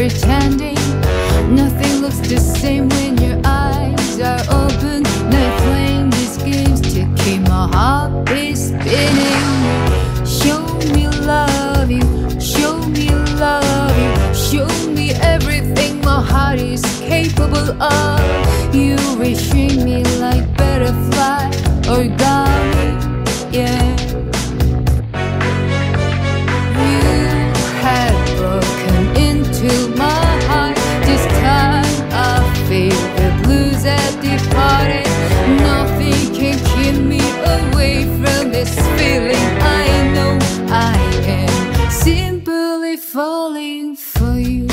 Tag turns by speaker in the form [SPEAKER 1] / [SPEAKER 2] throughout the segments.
[SPEAKER 1] pretending. Nothing looks the same when your eyes are open. Not playing these games to keep my heart beat spinning. Show me love you, show me love you, show me everything my heart is capable of. You reaching me like butterfly origami, yeah. Departed. Nothing can keep me away from this feeling. I know I am simply falling for you.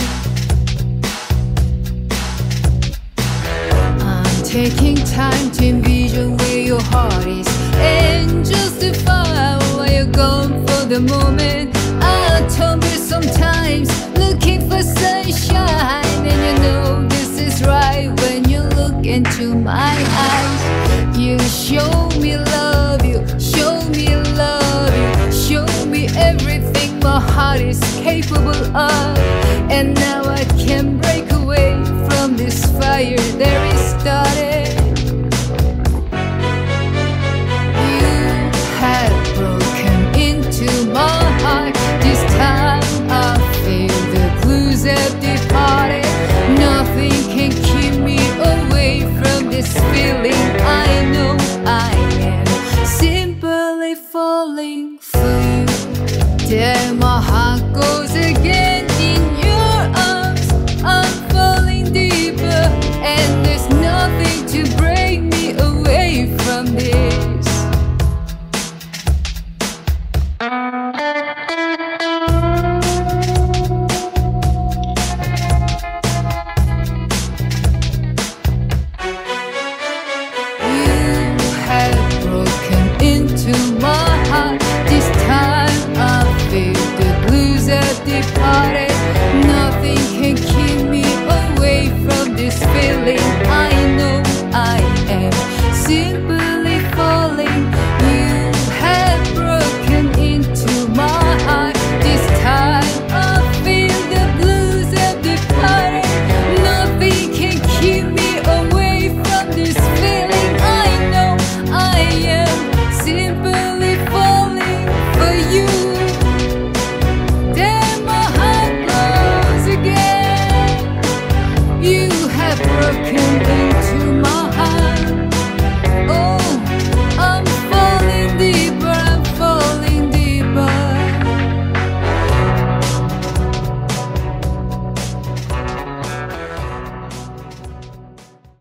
[SPEAKER 1] I'm taking time to envision where your heart is and justify of, and now I can break away from this fire that we started. You had broken into my heart. This time I feel the blues have departed. Nothing can keep me away from this feeling. I know I am simply falling for you. There my heart goes departed. Nothing can keep me away from this feeling. I know I am simply